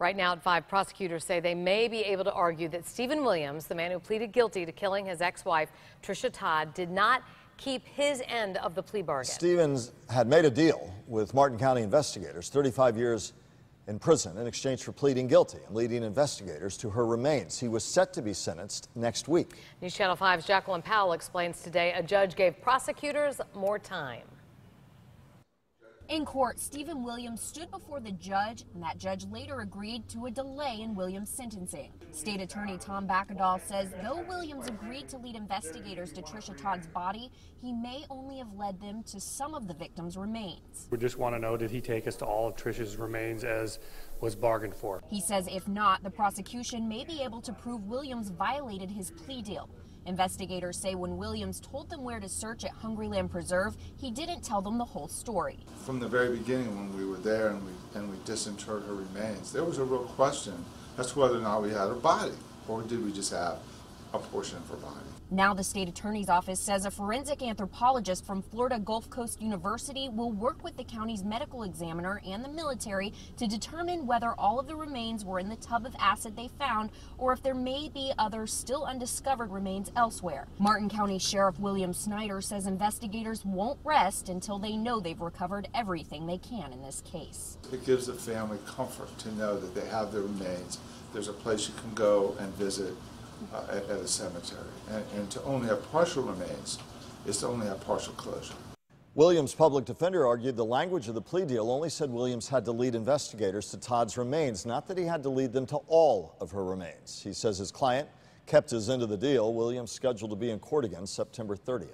Right now at 5, prosecutors say they may be able to argue that Steven Williams, the man who pleaded guilty to killing his ex-wife, Tricia Todd, did not keep his end of the plea bargain. Stevens had made a deal with Martin County investigators, 35 years in prison, in exchange for pleading guilty and leading investigators to her remains. He was set to be sentenced next week. News Channel 5's Jacqueline Powell explains today a judge gave prosecutors more time. In court, Steven Williams stood before the judge, and that judge later agreed to a delay in Williams' sentencing. State Attorney Tom Bakkedahl says though Williams agreed to lead investigators to Tricia Todd's body, he may only have led them to some of the victim's remains. We just want to know did he take us to all of Tricia's remains as was bargained for? He says if not, the prosecution may be able to prove Williams violated his plea deal. Investigators say when Williams told them where to search at Hungryland Preserve, he didn't tell them the whole story. From the very beginning, when we were there and we, and we disinterred her remains, there was a real question as to whether or not we had her body, or did we just have a portion of her body. Now, the state attorney's office says a forensic anthropologist from Florida Gulf Coast University will work with the county's medical examiner and the military to determine whether all of the remains were in the tub of acid they found or if there may be other still undiscovered remains elsewhere. Martin County Sheriff William Snyder says investigators won't rest until they know they've recovered everything they can in this case. It gives the family comfort to know that they have their remains. There's a place you can go and visit uh, at, at, a cemetery. And, and to only have partial remains is to only have partial closure. Williams' public defender argued the language of the plea deal only said Williams had to lead investigators to Todd's remains, not that he had to lead them to all of her remains. He says his client kept his end of the deal. Williams scheduled to be in court again September 30th.